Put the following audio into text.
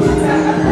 Obrigada.